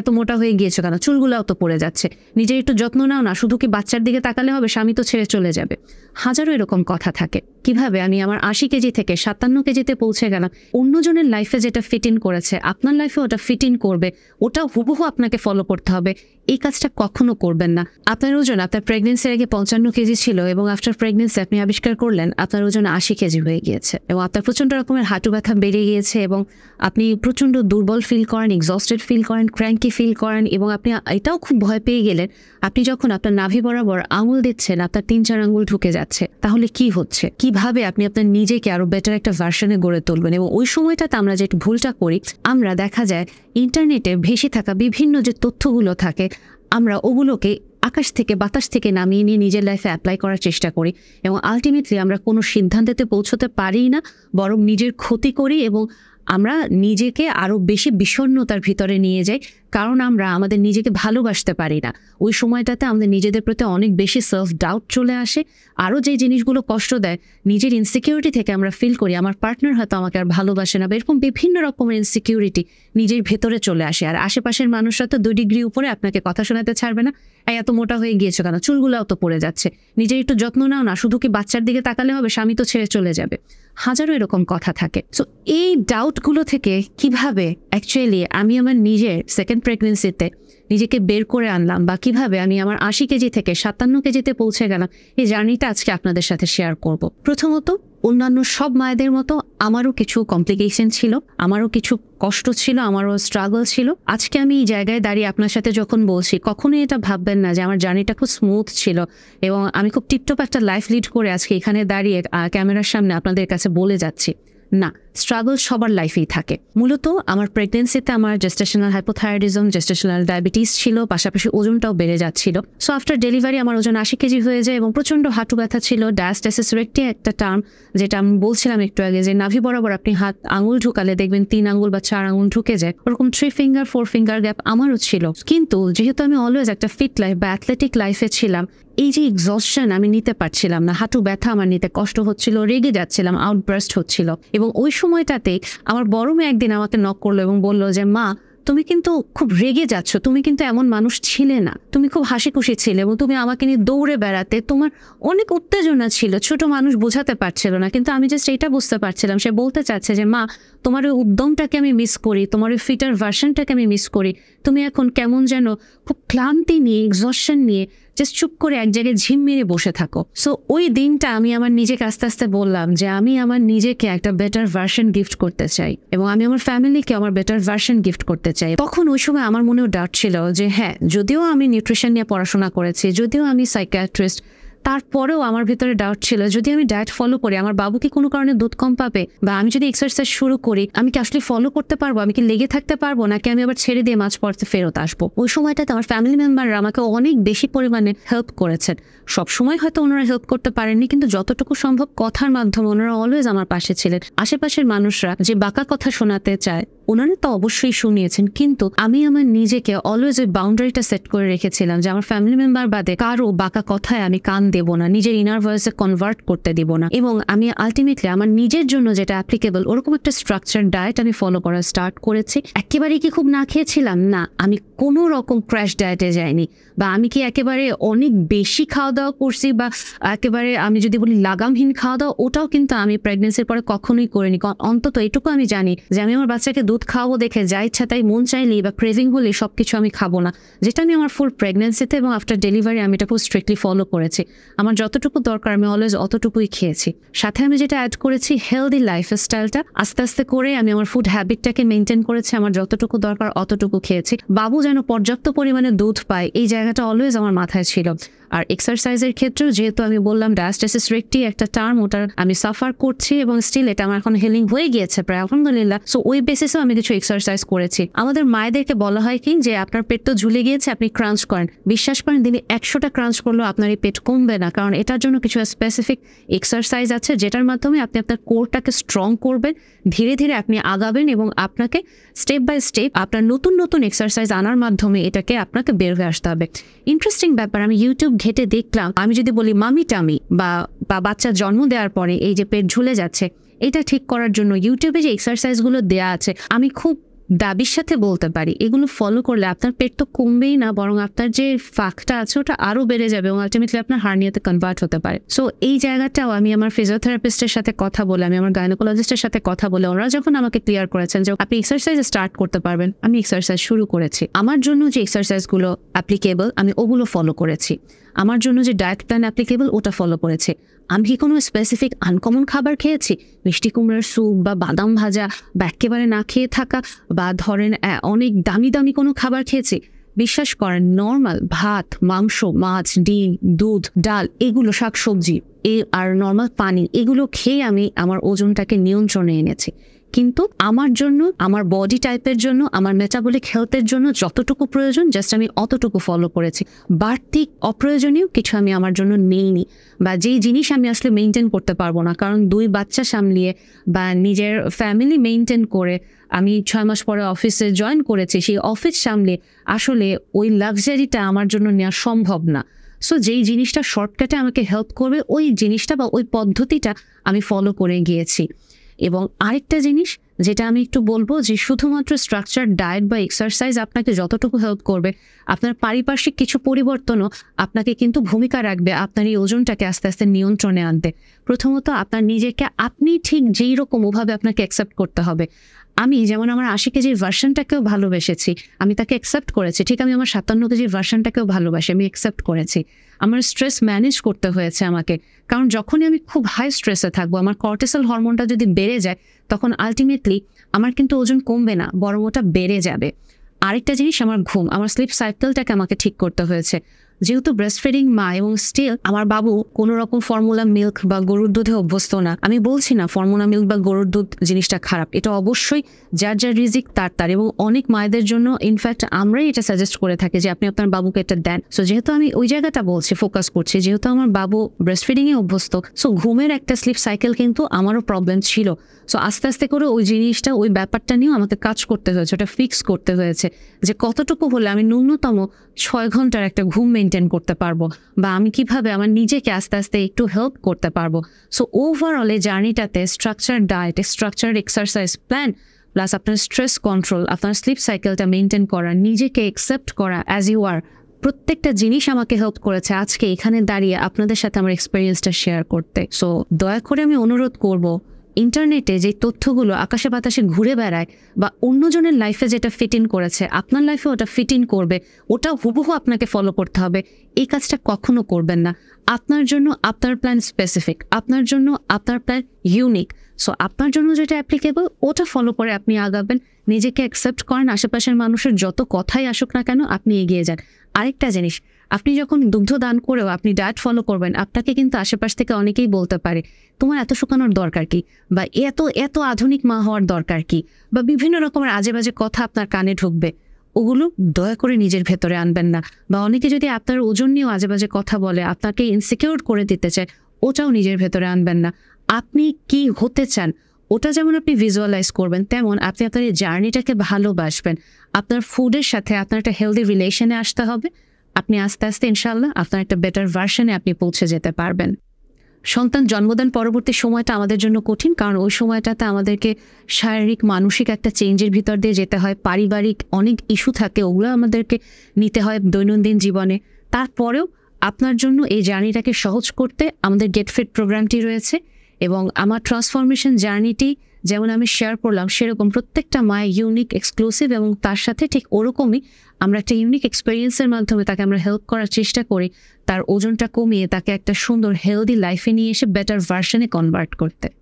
এত মোটা হয়ে গিয়েছো কেন? চুলগুলাও তো পড়ে যাচ্ছে। নিজের একটু যত্ন নাও না, শুধু কি বাচ্চার দিকে তাকালে হবে, স্বামী তো ছেড়ে চলে যাবে। হাজারো এরকম কথা থাকে। কীভাবে আমি আমার আশি কেজি থেকে সাতান্ন কেজিতে পৌঁছে গেলাম? অন্যজনের লাইফে যেটা ফিট ইন করেছে, আপনার লাইফে ওটা ফিট ইন করবে ওটা হুবহু আপনাকে ফলো করতে হবে। এই কাজটা কখনো করবেন না। আপনার ওজন, আপনার প্রেগনেন্সির আগে পঞ্চান্ন কেজি ছিল এবং আফটার প্রেগনেন্সি আপনি আবিষ্কার করলেন, আপনার ওজন আশি কেজি হয়ে গিয়েছে এবং আপনার প্রচণ্ড রকমের হাঁটু ব্যথা বেড়ে গিয়েছে এবং আপনি প্রচণ্ড দুর্বল ফিল করেন এক্সস্টেড ফিল করেন ক্র্যাঙ্কি ফিল করেন এবং আপনি এটাও খুব ভয় পেয়ে গেলেন, আপনি যখন আপনার নাভি বরাবর আঙুল দিচ্ছেন, আপনার তিন চার আঙুল ঢুকে যাচ্ছে, তাহলে কি হচ্ছে? কীভাবে আপনি আপনার নিজেকে আরও বেটার একটা ভার্সনে গড়ে তুলবেন? এবং ওই সময়টাতে আমরা যে ভুলটা করি, আমরা দেখা যায় ইন্টারনেটে ভেসে থাকা বিভিন্ন যে তথ্যগুলো থাকে আমরা ওগুলোকে আকাশ থেকে, বাতাস থেকে নামিয়ে নিয়ে নিজের লাইফে অ্যাপ্লাই করার চেষ্টা করি এবং আলটিমেটলি আমরা কোনো সিদ্ধান্তেতে পৌঁছতে পারি না, বরং নিজের ক্ষতি করি এবং আমরা নিজেকে আরও বেশি বিষণ্নতার ভিতরে নিয়ে যাই, কারণ আমরা আমাদের নিজেকে ভালোবাসতে পারি না। ওই সময়টাতে আমাদের নিজেদের প্রতি অনেক বেশি সেলফ ডাউট চলে আসে আরও যে জিনিসগুলো কষ্ট দেয়, নিজের ইনসিকিউরিটি থেকে আমরা ফিল করি, আমার পার্টনার হয়তো আমাকে আর ভালোবাসে না বা এরকম বিভিন্ন রকমের ইনসিকিউরিটি নিজের ভেতরে চলে আসে। আর আশেপাশের মানুষরা তো দুই ডিগ্রি উপরে আপনাকে কথা শোনাতে ছাড়বে না এত মোটা হয়ে গিয়েছে কেন? চুলগুলাও তো পড়ে যাচ্ছে। নিজের একটু যত্ন নাও না, শুধু কি বাচ্চার দিকে তাকালে হবে? স্বামী তো ছেড়ে চলে যাবে। হাজারো এরকম কথা থাকে। সো এই ডাউটগুলো থেকে কীভাবে অ্যাকচুয়ালি আমি আমার নিজের সেকেন্ড প্রেগনেন্সিতে নিজেকে বের করে আনলাম বা কীভাবে আমি আমার আশি কেজি থেকে সাতান্ন কেজিতে পৌঁছে গেলাম, এই জার্নিটা আজকে আপনাদের সাথে শেয়ার করব। প্রথমত অন্যান্য সব মায়েদের মতো আমারও কিছু কমপ্লিকেশন ছিল, আমারও কিছু কষ্ট ছিল, আমারও স্ট্রাগল ছিল। আজকে আমি এই জায়গায় দাঁড়িয়ে আপনার সাথে যখন বলছি, কখনই এটা ভাববেন না যে আমার জার্নিটা খুব স্মুথ ছিল এবং আমি খুব টিপটপ একটা লাইফ লিড করে আজকে এখানে দাঁড়িয়ে ক্যামেরার সামনে আপনাদের কাছে বলে যাচ্ছি। না স্ট্রাগল সবার লাইফেই থাকে। মূলত আমার প্রেগনেন্সিতে আমার জেস্টেশনাল হাইপোথাইরয়েডিজম জেস্টেশনাল ডায়াবেটিস ছিল, পাশাপাশি ওজনটাও বেড়ে যাচ্ছিল। সো আফটার ডেলিভারি আমার ওজন আশি কেজি হয়ে যায় এবং প্রচণ্ড হাঁটু ব্যথা ছিল। ডায়াস্টাসিস একটি একটা টার্ম যেটা আমি বলছিলাম একটু আগে যে নাভি বরাবর আপনি হাত আঙুল ঢুকালে দেখবেন তিন আঙুল বা চার আঙুল ঢুকে যায়। ওরকম three finger four finger gap আমারও ছিল। কিন্তু যেহেতু আমি অলওয়েজ একটা ফিট লাইফ বা অ্যাথলেটিক লাইফে ছিলাম এই যে এক্সস্টন আমি নিতে পারছিলাম না, হাঁটু ব্যথা আমার নিতে কষ্ট হচ্ছিল, রেগে যাচ্ছিলাম আউটবার্স্ট হচ্ছিল। এবং ওই সময়টাতে আমার বড় মেয়ে একদিন আমাকে নক করল এবং বলল যে, মা, তুমি কিন্তু খুব রেগে যাচ্ছ, তুমি কিন্তু এমন মানুষ ছিলে না। তুমি খুব হাসি খুশি ছিলে এবং তুমি আমাকে নিয়ে দৌড়ে বেড়াতে। তোমার অনেক উত্তেজনা ছিল, ছোট মানুষ বোঝাতে পারছিল না। কিন্তু আমি জাস্ট এটা বুঝতে পারছিলাম। সে বলতে চাচ্ছে যে, মা, তোমার ওই উদ্যমটাকে আমি মিস করি, তোমার ওই ফিটার ভার্সনটাকে আমি মিস করি। তুমি এখন কেমন যেন খুব ক্লান্তি নিয়ে এক্সশন নিয়ে জাস্ট চুপ করে এক জায়গায় ঝিম মেরে বসে থাকো। সো ওই দিনটা আমি আমার নিজেকে আস্তে আস্তে বললাম যে, আমি আমার নিজেকে একটা বেটার ভার্সন গিফট করতে চাই এবং আমি আমার ফ্যামিলিকে আমার বেটার ভার্সন গিফট করতে চাই। তখন ওই সময় আমার মনেও ডাউট ছিল যে হ্যাঁ যদিও আমি নিউট্রিশন নিয়ে পড়াশোনা করেছি, যদিও আমি সাইকিয়াট্রিস্ট তারপরেও আমার ভিতরে ডাউট ছিল। যদি আমি ডায়েট ফলো করি, আমার বাবু কি কোনো কারণে দুধ কম পাবে? বা আমি যদি এক্সারসাইজ শুরু করি, আমি কি আসলে ফলো করতে পারব? আমি কি লেগে থাকতে পারব? নাকি আমি আবার ছেড়ে দিয়ে মাছ পড়তে ফেরত আসব? ওই সময়টাতে আমার ফ্যামিলি মেম্বাররা আমাকে অনেক বেশি পরিমাণে হেল্প করেছেন। সব সময় হয়তো ওনারা হেল্প করতে পারেননি, কিন্তু যতটুকু সম্ভব কথার মাধ্যমে ওনারা অলওয়েজ আমার পাশে ছিলেন। আশেপাশের মানুষরা যে বাঁকা কথা শোনাতে চায় ওনারা তো অবশ্যই শুনিয়েছেন, কিন্তু আমি আমার নিজেকে অলওয়েজ ওই বাউন্ডারিটা সেট করে রেখেছিলাম যে আমার ফ্যামিলি মেম্বার বাদে কারও বাঁকা কথায় আমি কান দেব না, নিজের ইনার ভয়েসে কনভার্ট করতে দিব না। এবং আমি আলটিমেটলি আমার নিজের জন্য যেটা অ্যাপ্লিকেবল ওরকম একটা স্ট্রাকচার ডায়েট আমি ফলো করা স্টার্ট করেছি। একেবারে কি খুব না খেয়েছিলাম? না, আমি কোনো রকম ক্র্যাশ ডায়েটে যাইনি। বা আমি কি একেবারে অনেক বেশি খাওয়া দাওয়া করছি বা একেবারে আমি যদি বলি লাগামহীন খাওয়া দাওয়া ওটাও কিন্তু আমি প্রেগনেন্সির পরে কখনোই করিনি। অন্তত এটুকু আমি জানি যে আমি আমার বাচ্চাকে দুধ খাওয়াবো দেখে যা ইচ্ছা তাই মন চাইলেই বা ক্রেভিং হলে সব কিছু আমি খাব না। যেটা আমি আমার ফুল প্রেগনেন্সিতে এবং আফটার ডেলিভারি আমি এটা খুব স্ট্রিক্টলি ফলো করেছি। আমার যতটুকু দরকার আমি অলওয়েজ অতটুকুই খেয়েছি। সাথে আমি যেটা অ্যাড করেছি হেলদি লাইফ স্টাইলটা আস্তে আস্তে করে আমি আমার ফুড হ্যাবিটটাকে মেনটেন করেছি, আমার যতটুকু দরকার অতটুকু খেয়েছি। বাবু যেন পর্যাপ্ত পরিমাণে দুধ পায়, এই জায়গাটা অলওয়েজ আমার মাথায় ছিল। আর এক্সারসাইজের ক্ষেত্রেও যেহেতু আমি বললাম ডায়াস্টাসিস রেকটি একটা টার্ম ওটার আমি সাফার করছি এবং স্টিল এটা আমার এখন হেলিং হয়ে গিয়েছে প্রায়, আলহামদুলিল্লাহ। সো ওই বেসিসেও আমি কিছু এক্সারসাইজ করেছি। আমাদের মায়েদেরকে বলা হয় কি যে, আপনার পেট তো ঝুলে গিয়েছে, আপনি ক্রাঞ্চ করেন। বিশ্বাস করেন, দিনে একশোটা ক্রাঞ্চ করলেও আপনার এই পেট কমবে না। কারণ এটার জন্য কিছু স্পেসিফিক এক্সারসাইজ আছে, যেটার মাধ্যমে আপনি আপনার কোরটাকে স্ট্রং করবেন, ধীরে ধীরে আপনি আগাবেন এবং আপনাকে স্টেপ বাই স্টেপ আপনার নতুন নতুন এক্সারসাইজ আনার মাধ্যমে এটাকে আপনাকে বের হয়ে আসতে হবে। ইন্টারেস্টিং ব্যাপার, আমি ইউটিউব ঘেটে দেখলাম, আমি যদি বলি, মামি টামি বা বাচ্চা জন্ম দেওয়ার পরে এই যে পেট ঝুলে যাচ্ছে, এটা ঠিক করার জন্য ইউটিউবে যে এক্সারসাইজগুলো দেওয়া আছে, আমি খুব দাবির সাথে বলতে পারি, এগুলো ফলো করলে আপনার পেট তো কমবেই না, বরং আপনার যে ফাঁকটা আছে, ওটা আরও বেড়ে যাবে এবং আলটিমেটলি আপনার হার্নিয়াতে কনভার্ট হতে পারে। সো এই জায়গাটাও আমি আমার ফিজিওথেরাপিস্টের সাথে কথা বলে, আমি আমার গাইনোকোলজিস্টের সাথে কথা বলে, ওরা যখন আমাকে ক্লিয়ার করেছেন যে আপনি এক্সারসাইজ স্টার্ট করতে পারবেন, আমি এক্সারসাইজ শুরু করেছি। আমার জন্য যে এক্সারসাইজগুলো অ্যাপ্লিকেবল আমি ওগুলো ফলো করেছি। আমার জন্য যে ডায়েট প্ল্যান অ্যাপ্লিকেবল ওটা ফলো করেছে। আমি কি কোনো স্পেসিফিক আনকমন খাবার খেয়েছি? মিষ্টি কুমড়ার স্যুপ বা বাদাম ভাজা বা একেবারে না খেয়ে থাকা বা ধরেন অনেক দামি দামি কোনো খাবার খেয়েছি? বিশ্বাস করেন নর্মাল ভাত, মাংস, মাছ, ডিম, দুধ, ডাল, এগুলো শাকসবজি, এ আর নর্মাল পানি, এগুলো খেয়ে আমি আমার ওজনটাকে নিয়ন্ত্রণে এনেছি। কিন্তু আমার জন্য, আমার বডি টাইপের জন্য, আমার মেটাবলিক হেলথের জন্য যতটুকু প্রয়োজন জাস্ট আমি অতটুকু ফলো করেছি। বাড়তি অপ্রয়োজনীয় কিছু আমি আমার জন্য নেইনি বা যেই জিনিস আমি আসলে মেনটেন করতে পারব না। কারণ দুই বাচ্চা সামলিয়ে বা নিজের ফ্যামিলি মেনটেন করে আমি ছয় মাস পরে অফিসে জয়েন করেছি, সেই অফিস সামলে আসলে ওই লাক্সারিটা আমার জন্য নেওয়া সম্ভব না। সো যেই জিনিসটা শর্টকাটে আমাকে হেল্প করবে, ওই জিনিসটা বা ওই পদ্ধতিটা আমি ফলো করে গিয়েছি। এবং আরেকটা জিনিস যেটা আমি একটু বলব যে শুধুমাত্র স্ট্রাকচার ডায়েট বা এক্সারসাইজ আপনাকে যতটুকু হেল্প করবে, আপনার পারিপার্শ্বিক কিছু পরিবর্তনও আপনাকে কিন্তু ভূমিকা রাখবে আপনার এই ওজনটাকে আস্তে আস্তে নিয়ন্ত্রণে আনতে। প্রথমত আপনার নিজেকে আপনি ঠিক যেই রকম ওভাবে আপনাকে অ্যাকসেপ্ট করতে হবে। আমি যেমন আমার আশি কেজির ভার্সনটাকেও ভালোবেসেছি, আমি তাকে অ্যাকসেপ্ট করেছি, ঠিক আমি আমার সাতান্ন কেজির ভার্সনটাকেও ভালোবাসি, আমি অ্যাকসেপ্ট করেছি। আমার স্ট্রেস ম্যানেজ করতে হয়েছে আমাকে। কারণ যখনই আমি খুব হাই স্ট্রেসে থাকব, আমার কর্টিসল হরমোনটা যদি বেড়ে যায় তখন আলটিমেটলি আমার কিন্তু ওজন কমবে না, বড় ওটা বেড়ে যাবে। আরেকটা জিনিস, আমার ঘুম, আমার স্লিপ সাইকেলটাকে আমাকে ঠিক করতে হয়েছে। যেহেতু ব্রেস্টফিডিং মা এবং স্টিল আমার বাবু কোনো রকম ফর্মুলা মিল্ক বা গরুর দুধে অভ্যস্ত না। আমি বলছি না ফর্মুলা মিল্ক বা গরুর দুধ জিনিসটা খারাপ। এটা অবশ্যই যার যার রিজিক তার তার এবং অনেক মায়েদের জন্য ইনফ্যাক্ট আমরাই এটা সাজেস্ট করে থাকি যে আপনি আপনার বাবুকে এটা দেন। সো যেহেতু আমি ওই জায়গাটা বলছি ফোকাস করছি, যেহেতু আমার বাবু ব্রেস্টফিডিংয়ে অভ্যস্ত সো ঘুমের একটা স্লিপ সাইকেল কিন্তু আমারও প্রবলেম ছিল। সো আস্তে আস্তে করে ওই জিনিসটা, ওই ব্যাপারটা নিয়েও আমাকে কাজ করতে হয়েছে, ওটা ফিক্স করতে হয়েছে। যে কতটুকু হলে আমি ন্যূনতম ছয় ঘণ্টার একটা ঘুম মেনটেন করতে পারব বা আমি কীভাবে আমার নিজেকে আস্তে আস্তে একটু হেল্প করতে পারব। সো ওভারঅল এই জার্নিটাতে structure diet structure exercise plan plus আপনার স্ট্রেস কন্ট্রোল আপনার স্লিপ সাইকেলটা মেনটেন করা, নিজেকে অ্যাকসেপ্ট করা অ্যাজ ইউ আর প্রত্যেকটা জিনিস আমাকে হেল্প করেছে আজকে এখানে দাঁড়িয়ে আপনাদের সাথে আমার এক্সপিরিয়েন্সটা শেয়ার করতে। সো দয়া করে আমি অনুরোধ করব ইন্টারনেটে যে তথ্যগুলো আকাশে বাতাসে ঘুরে বেড়ায় বা অন্যজনের লাইফে যেটা ফিট ইন করেছে, আপনার লাইফে ওটা ফিট ইন করবে, ওটা হুবহু আপনাকে ফলো করতে হবে। এই কাজটা কখনো করবেন না। আপনার জন্য আপনার প্ল্যান স্পেসিফিক আপনার জন্য আপনার প্ল্যান ইউনিক সো আপনার জন্য যেটা অ্যাপ্লিকেবল ওটা ফলো করে আপনি আগাবেন। নিজেকে অ্যাকসেপ্ট করেন, আশেপাশের মানুষের যত কথাই আসুক না কেন, আপনি এগিয়ে যান। আরেকটা জিনিস আপনি যখন দুগ্ধ দান করেও আপনি ডায়েট ফলো করবেন, আপনাকে কিন্তু আশেপাশ থেকে অনেকেই বলতে পারে, তোমার এত শুকানোর দরকার কি? বা, এত এত আধুনিক মা হওয়ার দরকার কি? বা, বিভিন্ন রকমের আজে বাজে কথা আপনার কানে ঢুকবে। ওগুলো দয়া করে নিজের ভেতরে আনবেন না। বা, অনেকে যদি আপনার ওজন নিয়েও আজে বাজে কথা বলে, আপনাকে ইনসিকিউর করে দিতে চায়, ওটাও নিজের ভেতরে আনবেন না। আপনি কি হতে চান, ওটা যেমন আপনি ভিজুয়ালাইজ করবেন, তেমন আপনি আপনার এই জার্নিটাকে ভালোবাসবেন। আপনার ফুডের সাথে আপনার একটা হেলদি রিলেশনে আসতে হবে। আপনি আস্তে আস্তে ইনশাল্লাহ আপনার একটা বেটার ভার্সনে আপনি পৌঁছে যেতে পারবেন। সন্তান জন্মদান পরবর্তী সময়টা আমাদের জন্য কঠিন, কারণ ওই সময়টাতে আমাদেরকে শারীরিক, মানসিক একটা চেঞ্জের ভিতর দিয়ে যেতে হয়। পারিবারিক অনেক ইস্যু থাকে, ওগুলো আমাদেরকে নিতে হয় দৈনন্দিন জীবনে। তারপরেও আপনার জন্য এই জার্নিটাকে সহজ করতে আমাদের গেট ফিট প্রোগ্রামটি রয়েছে এবং আমার ট্রান্সফরমেশন জার্নিটি যেমন আমি শেয়ার করলাম, সেরকম প্রত্যেকটা মায়ের ইউনিক এক্সক্লুসিভ এবং তার সাথে ঠিক ওরকমই আমরা একটা ইউনিক এক্সপিরিয়েন্সের মাধ্যমে তাকে আমরা হেল্প করার চেষ্টা করি। তার ওজনটা কমিয়ে তাকে একটা সুন্দর হেলদি লাইফে নিয়ে এসে বেটার ভার্সনে কনভার্ট করতে।